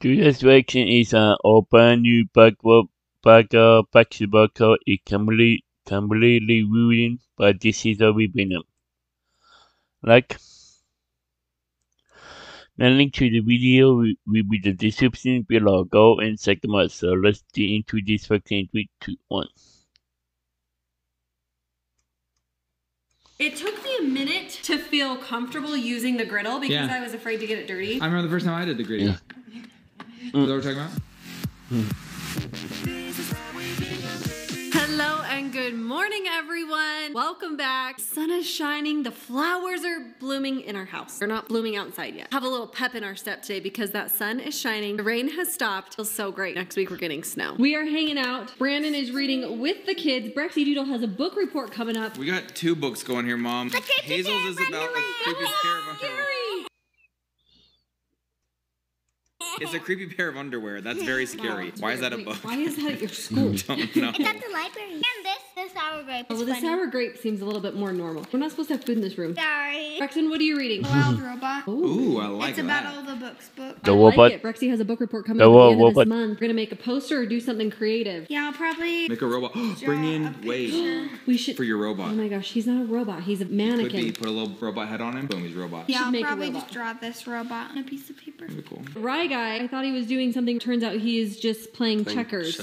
Today's reaction is an all brand new background background basketball court is completely completely ruined, but this is a winner. Like the link to the video will, will be the description below. Go and check them out. So let's get into this reaction. Three, two, one. It took me a minute to feel comfortable using the griddle because Yeah. I was afraid to get it dirty. I remember the first time I did the griddle. Yeah. Mm. Is that what we're talking about? Hello and good morning, everyone. Welcome back. Sun is shining. The flowers are blooming in our house. They're not blooming outside yet. Have a little pep in our step today because that sun is shining. The rain has stopped. Feels so great. Next week we're getting snow. We are hanging out. Brandon is reading with the kids. Brexy Doodle has a book report coming up. We got two books going here, Mom. Hazel's is bear about a runaway. creepy pair of underwear. Scary. It's a oh. creepy pair of underwear. That's very scary. Why is that a Wait, book? Why is that at your school? Don't know. It's at the library. And this, the sour grape. Oh, is well, the sour grape seems a little bit more normal. We're not supposed to have food in this room. Sorry. Braxton, what are you reading? Wild Robot. Oh. Ooh, I like It's about all the books book. The I robot. like it. Brexy has a book report coming The up at the end ro- of this robot. month. We're gonna make a poster or do something creative. Yeah, I'll probably Make a robot. Bring in Wade picture. We should. for your robot. Oh my gosh, he's not a robot. He's a mannequin. Could be. mannequin. Put a little robot head on him. Boom, he's a robot. Yeah, I'll make a probably robot. just draw this robot on a piece of paper. That'd be cool. Rye guy, I thought he was doing something. Turns out he is just playing, checkers.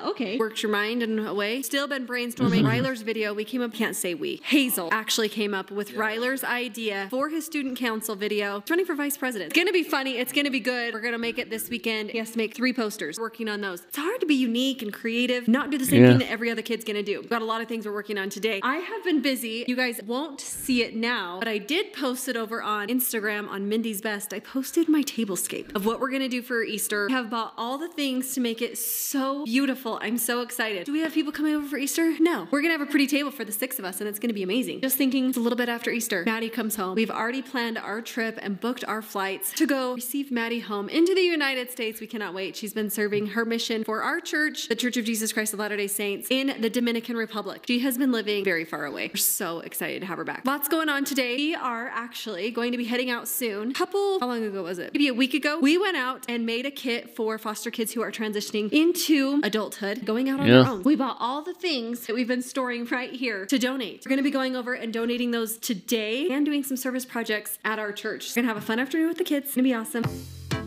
Okay. Worked your mind in a way. Still been brainstorming. Mm-hmm. Ryder's video, we came up, can't say we. Hazel actually came up with Ryder's idea for his student council video. He's running for vice president. It's gonna be funny. It's gonna be good. We're gonna make it this weekend. He has to make three posters. Working on those. It's hard to be unique and creative, not do the same Yeah. thing that every other kid's gonna do. We've got a lot of things we're working on today. I have been busy. You guys won't see it now, but I did post it over on Instagram on Mindy's Best. I posted my tablescape of what we're gonna do for Easter. I have bought all the things to make it so beautiful. I'm so excited. Do we have people coming over for Easter? No. We're gonna have a pretty table for the six of us, and it's gonna be amazing. Just thinking it's a little bit after Easter. Maddie comes home. We've already planned our trip and booked our flights to go receive Maddie home into the United States. We cannot wait. She's been serving her mission for our church, the Church of Jesus Christ of Latter day Saints, in the Dominican Republic. She has been living very far away. We're so excited to have her back. Lots going on today. We are actually going to be heading out soon. Couple, how long ago was it? Maybe a week ago. We went out and made a kit for foster kids who are transitioning into adulthood, going out on Yeah. their own. We bought all the things that we've been storing right here to donate. We're going to be going over and donating those today and doing some service projects at our church. We're going to have a fun afternoon with the kids. It's going to be awesome.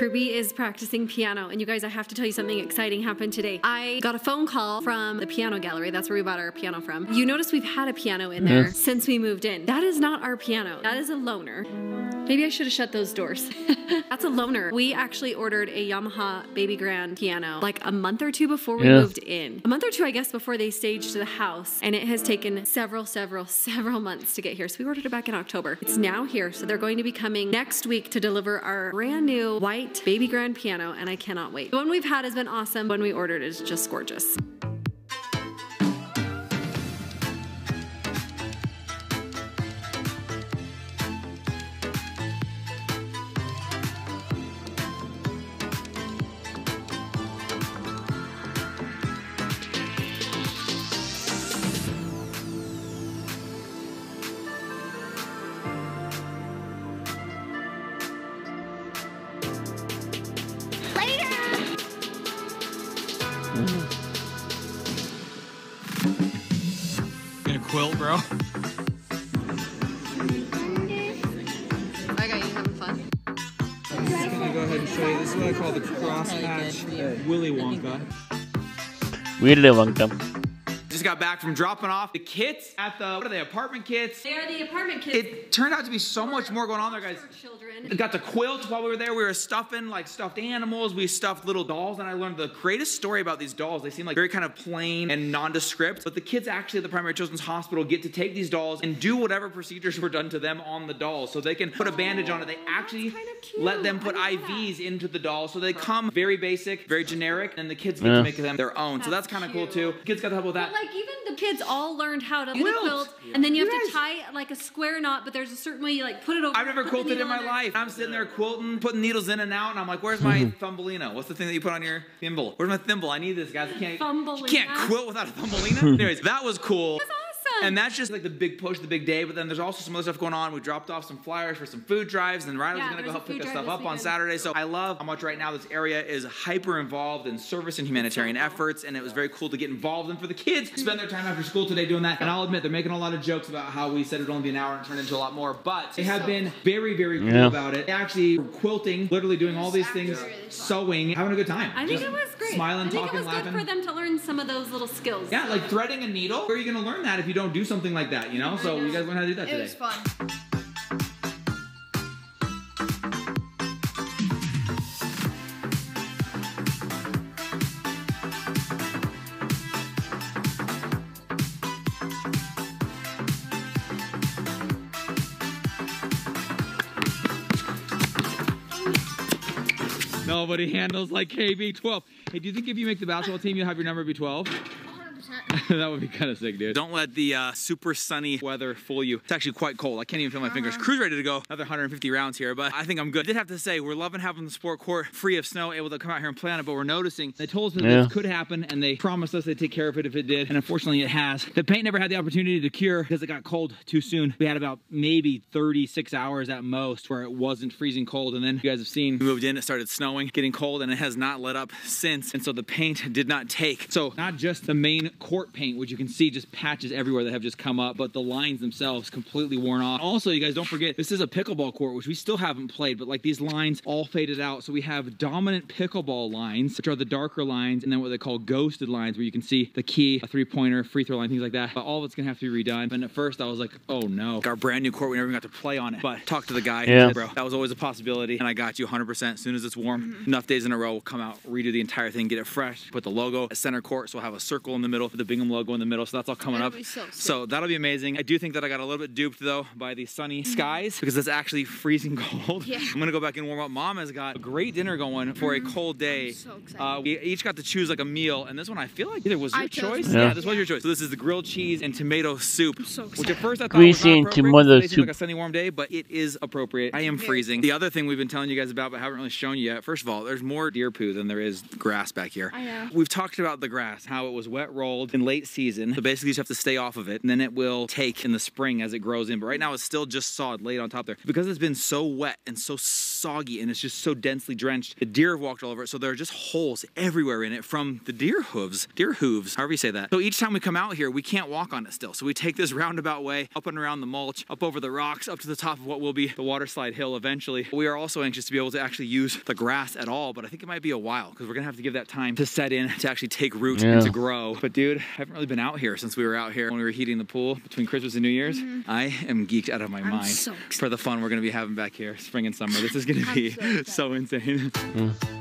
Kirby is practicing piano, and you guys, I have to tell you something exciting happened today. I got a phone call from the piano gallery. That's where we bought our piano from. You notice we've had a piano in there Yeah. since we moved in. That is not our piano. That is a loaner. Maybe I should have shut those doors. That's a loner. We actually ordered a Yamaha Baby Grand piano like a month or two before we Yeah. moved in. A month or two, I guess, before they staged the house, and it has taken several, several, several months to get here. So we ordered it back in October. It's now here, so they're going to be coming next week to deliver our brand new white Baby Grand piano, and I cannot wait. The one we've had has been awesome. When we ordered it is just gorgeous. Bro. I got you having fun. I'm gonna go ahead and show you. This is what I call the cross patch Willy Wonka. Really welcome. Just got back from dropping off the kits at the what are they? Apartment kits. They are the apartment kids. It turned out to be so much more going on there, guys. children. We got the quilt while we were there. We were stuffing like stuffed animals. We stuffed little dolls, and I learned the greatest story about these dolls. They seem like very kind of plain and nondescript, but the kids actually at the Primary Children's Hospital get to take these dolls and do whatever procedures were done to them on the dolls, so they can put a bandage on it. They actually kind of let them put I love IVs into the dolls, so they come very basic, very generic, and the kids get Yeah. to make them their own. So that's That's kind of cool cute. too. Kids got to help with that. But, like, like even the kids all learned how to do the Quilt. quilt, and then you have You to tie like a square knot, but there's a certain way you like put it over. I've never quilted in my under. life. I'm sitting there quilting, putting needles in and out, and I'm like, "Where's my mm-hmm. thumbelina? What's the thing that you put on your thimble? Where's my thimble? I need this, guys. I can't. You can't quilt without a thumbelina." Hmm. Anyways, that was cool. That's awesome. And that's just like the big push, the big day. But then there's also some other stuff going on. We dropped off some flyers for some food drives, and Ryder's Yeah, gonna go help pick food that stuff this up on. Saturday. So I love how much right now this area is hyper involved in service and humanitarian efforts, and it was very cool to get involved in for the kids. Spend their time after school today doing that. And I'll admit they're making a lot of jokes about how we said it'd only be an hour and turned into a lot more, but they have been very, very cool Yeah. about it. They actually were quilting, literally doing all these things, sewing, having a good time. I think Just it was great. Smiling, I think talking, it was laughing. good for them to learn some of those little skills. Yeah, like threading a needle. Where are you gonna learn that if you don't do something like that? You know. So you guys learn how to do that It today. was fun. Nobody handles like KB12. Hey, do you think if you make the basketball team, you'll have your number be 12? 100%. that would be kind of sick, dude. Don't let the uh, super sunny weather fool you. It's actually quite cold. I can't even feel my fingers. Crew's ready to go. Another 150 rounds here, but I think I'm good. I did have to say, we're loving having the sport court free of snow, able to come out here and play on it, but we're noticing they told us that Yeah. this could happen, and they promised us they'd take care of it if it did, and unfortunately it has. The paint never had the opportunity to cure because it got cold too soon. We had about maybe 36 hours at most where it wasn't freezing cold, and then you guys have seen we moved in, it started snowing, getting cold, and it has not let up since, and so the paint did not take. So not just the main court paint, which you can see just patches everywhere that have just come up, but the lines themselves completely worn off. Also, you guys don't forget, this is a pickleball court, which we still haven't played, but like these lines all faded out. So we have dominant pickleball lines, which are the darker lines, and then what they call ghosted lines, where you can see the key, a three-pointer, free throw line, things like that. But all of it's gonna have to be redone. And at first I was like, oh no. Our brand new court, we never even got to play on it. But talk to the guy, Yeah. said, bro, that was always a possibility, and I got you 100%. As soon as it's warm, mm-hmm. enough days in a row, we'll come out, redo the entire thing, get it fresh, put the logo at center court, so we'll have a circle in the middle, put the Bingham logo in the middle, so that's all coming That'll up. be so sick. So that'll be amazing. I do think that I got a little bit duped though by the sunny skies because it's actually freezing cold. Yeah. I'm gonna go back and warm up. Mom has got a great dinner going for a cold day. so excited. Uh, we each got to choose like a meal, and this one I feel like either was your I choice. it. Yeah. Yeah. this was your choice. So this is the grilled cheese and tomato soup, so which at first I thought Greasy was and not appropriate. tomato soup. like a sunny warm day, but it is appropriate. I am Very freezing. The other thing we've been telling you guys about, but haven't really shown you yet. First of all, there's more deer poo than there is grass back here. I know. We've talked about the grass, how it was wet in late season. So basically, you just have to stay off of it, and then it will take in the spring as it grows in. But right now, it's still just sod laid on top there because it's been so wet and so soggy, and it's just so densely drenched. The deer have walked all over it, so there are just holes everywhere in it from the deer hooves, deer hooves, however you say that. So each time we come out here, we can't walk on it still. So we take this roundabout way up and around the mulch, up over the rocks, up to the top of what will be the water slide hill eventually. We are also anxious to be able to actually use the grass at all, but I think it might be a while because we're gonna have to give that time to set in, to actually take root and to grow. But dude, I haven't really been out here since we were out here when we were heating the pool between Christmas and New Year's. I am geeked out of my mind so for the fun we're gonna be having back here, spring and summer. This is gonna be so so insane. Mm.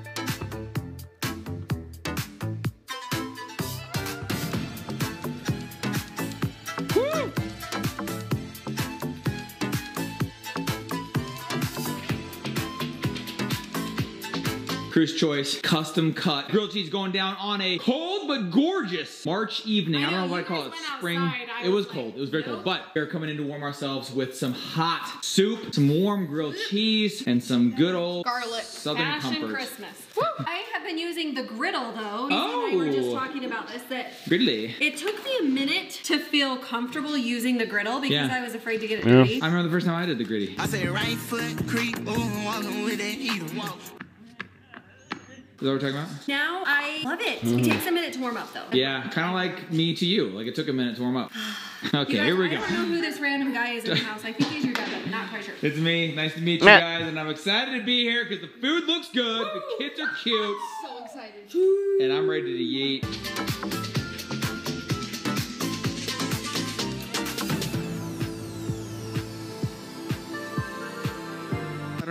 Crew's Choice custom cut grilled cheese going down on a cold but gorgeous March evening. I, I don't know know, what I call it. Spring. outside. It was was cold. like, It was very nope. cold. But we're coming in to warm ourselves with some hot soup, some warm grilled cheese, and some good old Garlic. Southern Passion comforts. Christmas. I have been using the griddle though. You and I were just Oh. talking about this that Really? it took me a minute to feel comfortable using the griddle because Yeah. I was afraid to get it Yeah. dirty. I remember the first time I did the gritty. I say right foot creep, ooh, walking with that heater. Walk. Is that what we're talking about? Now I love it. Mm. It takes a minute to warm up though. Yeah, kind of like me to you. Like it took a minute to warm up. Okay, guys, here we I go. I don't know who this random guy is in the house. I think he's your dad, but not quite sure. It's me. Nice to meet you guys, and I'm excited to be here because the food looks good, the kids are cute, So excited. and I'm ready to yeet.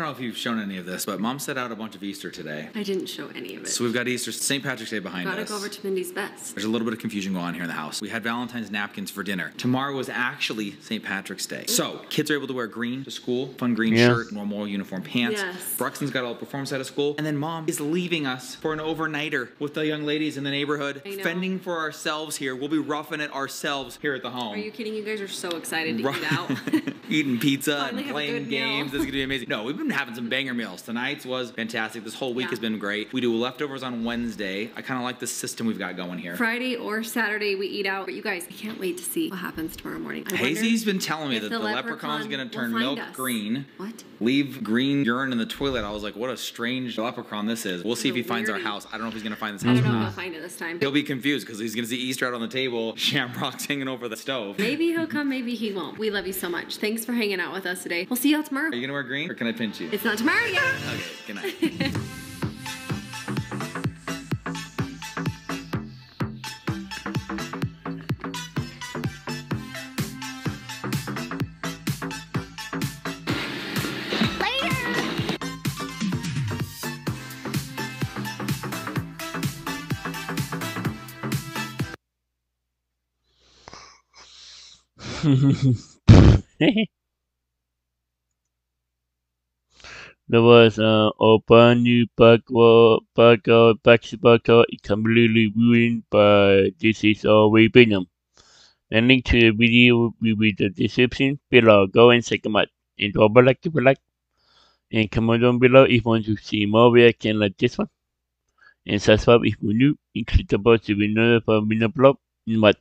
Know if you've shown any of this, but mom set out a bunch of Easter today. I didn't show any of it. So we've got Easter, St. Patrick's Day behind us. Gotta go over to Mindy's Best. There's a little bit of confusion going on here in the house. We had Valentine's napkins for dinner. Tomorrow was actually St. Patrick's Day. So kids are able to wear green to school, fun green Yeah. shirt, normal uniform pants. Yes. Braxton's got all the performance out of school. And then mom is leaving us for an overnighter with the young ladies in the neighborhood, I know. fending for ourselves here. We'll be roughing it ourselves here at the home. Are you kidding? You guys are so excited to Right. eat out. Eating pizza Finally and playing good meal. games. This is gonna be amazing. No, we've been having some banger meals. Tonight's was fantastic. This whole week Yeah. has been great. We do leftovers on Wednesday. I kind of like the system we've got going here. Friday or Saturday we eat out. But you guys, I can't wait to see what happens tomorrow morning. I Hazy's been telling me that the leprechaun's leprechaun gonna turn milk us. green. What? Leave green urine in the toilet. I was like, what a strange leprechaun this is. We'll see if The he finds our house. I don't know if he's gonna find this house. I don't know if he'll find it this time. He'll be confused because he's gonna see Easter out on the table, shamrocks hanging over the stove. Maybe he'll come, maybe he won't. We love you so much. Thanks for hanging out with us today. We'll see y'all tomorrow. Are you gonna wear green or can I pinch you? It's not tomorrow yet. Okay, good night. Later. there was uh, open new Paco Paco Paxibaco completely ruined by this is all We Venom. The link to the video will be with the description below. Go and check them out. And drop a like if you like. And comment down below if you want to see more reaction like this one. And subscribe if you're new. And click the bell to be notified when I upload. And what?